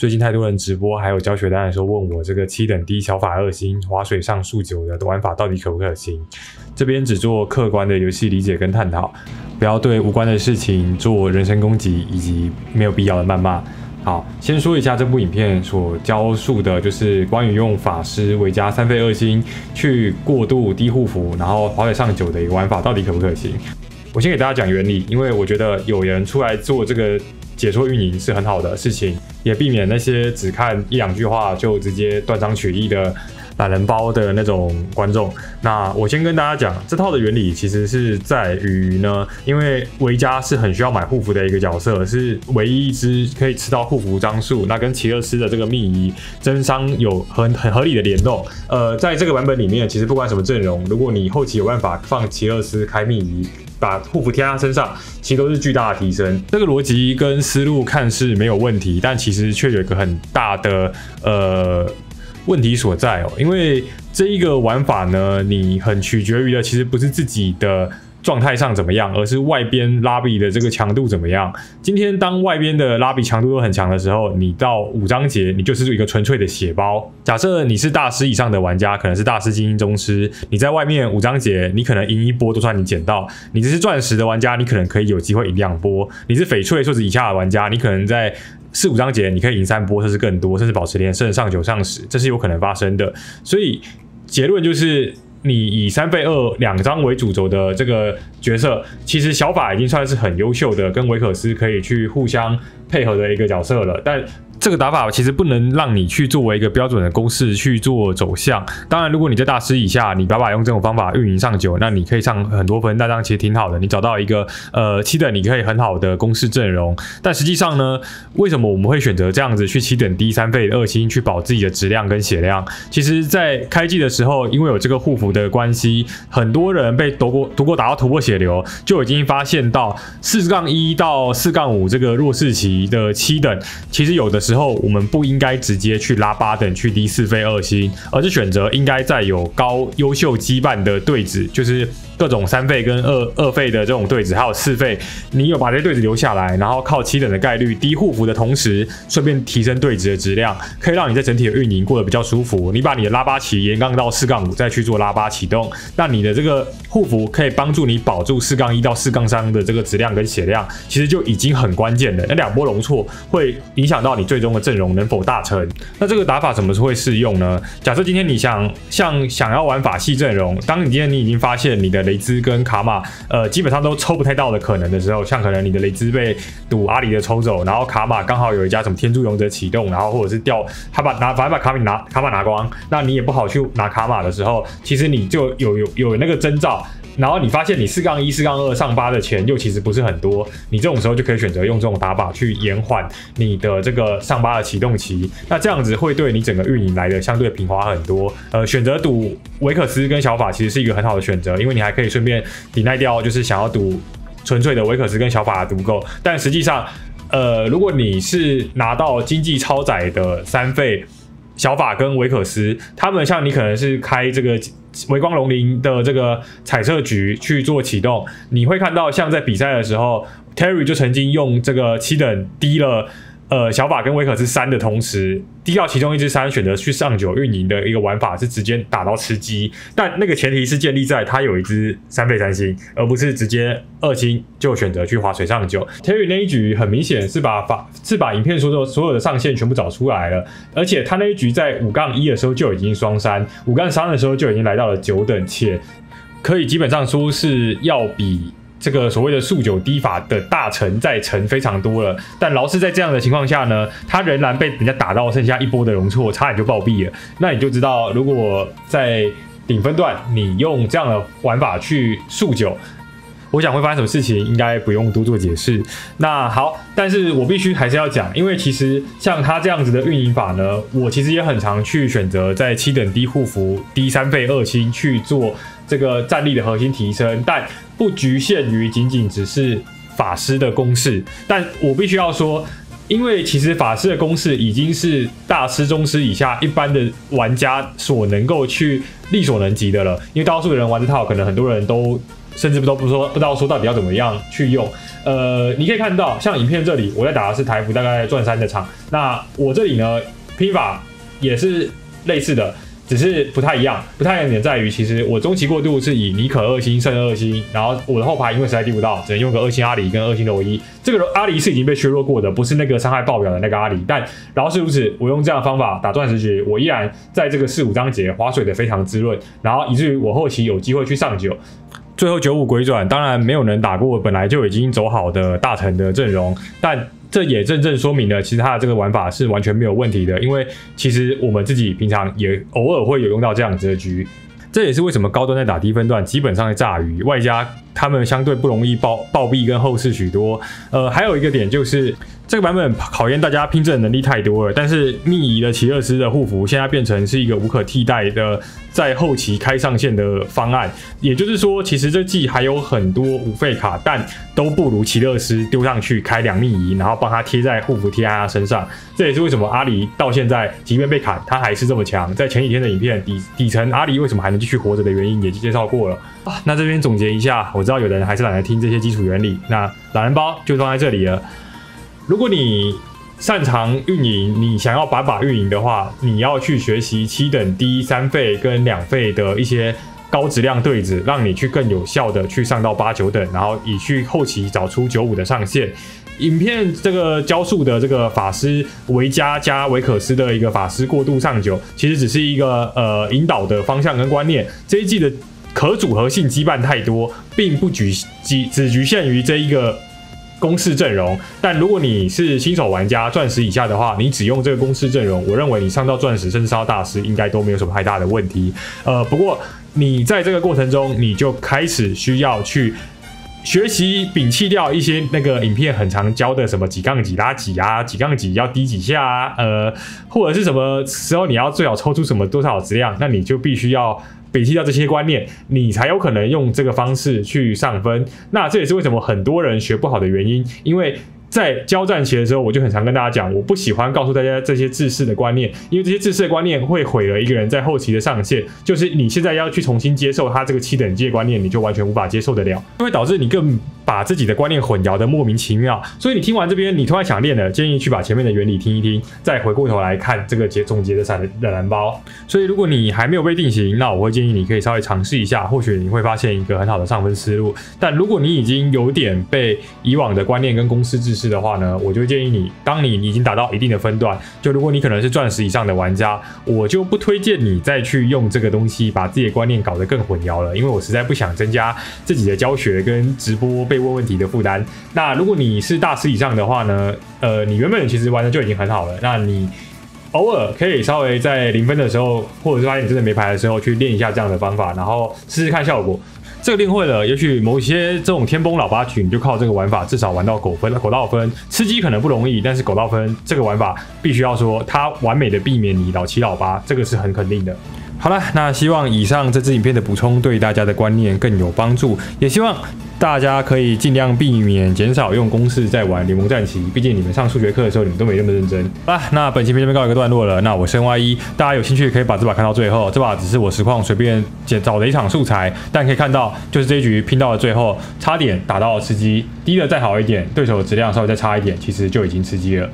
最近太多人直播还有教学单的时候问我这个七等低小法二星划水上数九的玩法到底可不可行？这边只做客观的游戏理解跟探讨，不要对无关的事情做人身攻击以及没有必要的谩骂。好，先说一下这部影片所教述的，就是关于用法师维加三费二星去过渡低护符，然后划水上九的一个玩法到底可不可行？我先给大家讲原理，因为我觉得有人出来做这个解说运营是很好的事情，也避免那些只看一两句话就直接断章取义的。懒人包的那种观众，那我先跟大家讲，这套的原理其实是在于呢，因为维嘉是很需要买护符的一个角色，是唯一一只可以吃到护符张数，那跟奇勒斯的这个秘仪真伤有很很合理的联动。呃，在这个版本里面，其实不管什么阵容，如果你后期有办法放奇勒斯开秘仪，把护符贴他身上，其实都是巨大的提升。这个逻辑跟思路看似没有问题，但其实却有一个很大的呃。问题所在哦，因为这一个玩法呢，你很取决于的其实不是自己的状态上怎么样，而是外边拉比的这个强度怎么样。今天当外边的拉比强度都很强的时候，你到五章节你就是一个纯粹的血包。假设你是大师以上的玩家，可能是大师、精英、宗师，你在外面五章节你可能赢一波都算你捡到；你这是钻石的玩家，你可能可以有机会赢两波；你是翡翠或者以下的玩家，你可能在。四五章节你可以赢三波，甚至更多，甚至保持连胜上九上十，这是有可能发生的。所以结论就是，你以三费二两张为主轴的这个角色，其实小法已经算是很优秀的，跟维可斯可以去互相配合的一个角色了。但这个打法其实不能让你去作为一个标准的公式去做走向。当然，如果你在大师以下，你把把用这种方法运营上九，那你可以上很多分，那这样其实挺好的。你找到一个呃七等，你可以很好的公式阵容。但实际上呢，为什么我们会选择这样子去七等低三费二星去保自己的质量跟血量？其实，在开季的时候，因为有这个护符的关系，很多人被夺过夺过打到突破血流，就已经发现到四杠一到四杠五这个弱势期的七等，其实有的是。之后，我们不应该直接去拉八等去低四费二星，而是选择应该在有高优秀羁绊的对子，就是。各种三费跟二二费的这种对子，还有四费，你有把这些对子留下来，然后靠七等的概率低护符的同时，顺便提升对子的质量，可以让你在整体的运营过得比较舒服。你把你的拉八旗延杠到四杠五，再去做拉八启动，那你的这个护符可以帮助你保住四杠一到四杠三的这个质量跟血量，其实就已经很关键了。那两波容错会影响到你最终的阵容能否大成。那这个打法什么会适用呢？假设今天你想像想要玩法系阵容，当你今天你已经发现你的雷兹跟卡玛，呃，基本上都抽不太到的可能的时候，像可能你的雷兹被赌阿里的抽走，然后卡玛刚好有一家什么天柱勇者启动，然后或者是掉他把拿反正把卡米拿卡玛拿光，那你也不好去拿卡玛的时候，其实你就有有有那个征兆。然后你发现你四杠一、四杠二上八的钱又其实不是很多，你这种时候就可以选择用这种打法去延缓你的这个上八的启动期。那这样子会对你整个运营来的相对平滑很多。呃，选择赌维克斯跟小法其实是一个很好的选择，因为你还可以顺便抵耐掉就是想要赌纯粹的维克斯跟小法的赌够。但实际上，呃，如果你是拿到经济超载的三费。小法跟维可斯，他们像你可能是开这个微光龙鳞的这个彩色局去做启动，你会看到像在比赛的时候，Terry 就曾经用这个七等低了。呃，小法跟威可是三的同时，低调其中一只三选择去上九运营的一个玩法是直接打到吃鸡，但那个前提是建立在他有一只三倍三星，而不是直接二星就选择去划水上九。Terry 那一局很明显是把法是把影片所有所有的上限全部找出来了，而且他那一局在五杠一的时候就已经双三，五杠三的时候就已经来到了九等，且可以基本上说是要比。这个所谓的数九低法的大成在成非常多了，但劳斯在这样的情况下呢，他仍然被人家打到剩下一波的容错，差点就暴毙了。那你就知道，如果在顶分段你用这样的玩法去数九，我想会发生什么事情，应该不用多做解释。那好，但是我必须还是要讲，因为其实像他这样子的运营法呢，我其实也很常去选择在七等低护符低三费二星去做。这个战力的核心提升，但不局限于仅仅只是法师的公式。但我必须要说，因为其实法师的公式已经是大师、宗师以下一般的玩家所能够去力所能及的了。因为大多数人玩这套，可能很多人都甚至不都不说不知道说到底要怎么样去用。呃，你可以看到，像影片这里，我在打的是台服大概转三的场，那我这里呢拼法也是类似的。只是不太一样，不太一样点在于，其实我中期过渡是以尼可二星胜二星，然后我的后排因为实在低不到，只能用个二星阿里跟二星的唯一。这个阿里是已经被削弱过的，不是那个伤害爆表的那个阿里。但然后是如此，我用这样的方法打钻石局，我依然在这个四五章节划水的非常滋润，然后以至于我后期有机会去上九，最后九五鬼转，当然没有能打过本来就已经走好的大成的阵容，但。这也真正说明了，其实它的这个玩法是完全没有问题的，因为其实我们自己平常也偶尔会有用到这样子的局，这也是为什么高端在打低分段基本上在炸鱼，外加他们相对不容易暴暴毙跟后世许多。呃，还有一个点就是。这个版本考验大家拼阵能力太多了，但是密仪的奇乐斯的护符现在变成是一个无可替代的在后期开上线的方案，也就是说，其实这季还有很多五费卡，但都不如奇乐斯丢上去开两密仪，然后帮他贴在护符贴在他身上。这也是为什么阿离到现在即便被砍，他还是这么强。在前几天的影片底底层，阿离为什么还能继续活着的原因也介绍过了啊。那这边总结一下，我知道有的人还是懒得听这些基础原理，那懒人包就放在这里了。如果你擅长运营，你想要把把运营的话，你要去学习七等低三费跟两费的一些高质量对子，让你去更有效的去上到八九等，然后以去后期找出九五的上限。影片这个教述的这个法师维加加维可斯的一个法师过渡上九，其实只是一个呃引导的方向跟观念。这一季的可组合性羁绊太多，并不局只只局限于这一个。公式阵容，但如果你是新手玩家，钻石以下的话，你只用这个公式阵容，我认为你上到钻石甚至上到大师，应该都没有什么太大的问题。呃，不过你在这个过程中，你就开始需要去学习摒弃掉一些那个影片很常教的什么几杠几拉几啊，几杠几要低几下啊，呃，或者是什么时候你要最好抽出什么多少质量，那你就必须要。摒弃掉这些观念，你才有可能用这个方式去上分。那这也是为什么很多人学不好的原因，因为。在交战期的时候，我就很常跟大家讲，我不喜欢告诉大家这些自私的观念，因为这些自私的观念会毁了一个人在后期的上限。就是你现在要去重新接受他这个七等级的观念，你就完全无法接受得了，就会导致你更把自己的观念混淆的莫名其妙。所以你听完这边，你突然想练了，建议去把前面的原理听一听，再回过头来看这个结总结的散的蓝包。所以如果你还没有被定型，那我会建议你可以稍微尝试一下，或许你会发现一个很好的上分思路。但如果你已经有点被以往的观念跟公司制。式的话呢，我就建议你，当你已经达到一定的分段，就如果你可能是钻石以上的玩家，我就不推荐你再去用这个东西把自己的观念搞得更混淆了，因为我实在不想增加自己的教学跟直播被问问题的负担。那如果你是大师以上的话呢，呃，你原本其实玩的就已经很好了，那你偶尔可以稍微在零分的时候，或者是发现你真的没牌的时候，去练一下这样的方法，然后试试看效果。这个练会了，也许某些这种天崩老八局，你就靠这个玩法，至少玩到狗分、狗到分。吃鸡可能不容易，但是狗到分这个玩法，必须要说它完美的避免你老七老八，这个是很肯定的。好了，那希望以上这支影片的补充对大家的观念更有帮助，也希望大家可以尽量避免减少用公式在玩联盟战棋，毕竟你们上数学课的时候你们都没那么认真。啊，那本期片这边告一个段落了，那我是 Y 一，大家有兴趣可以把这把看到最后，这把只是我实况随便捡找的一场素材，但可以看到就是这一局拼到了最后，差点打到吃鸡，低的再好一点，对手质量稍微再差一点，其实就已经吃鸡了。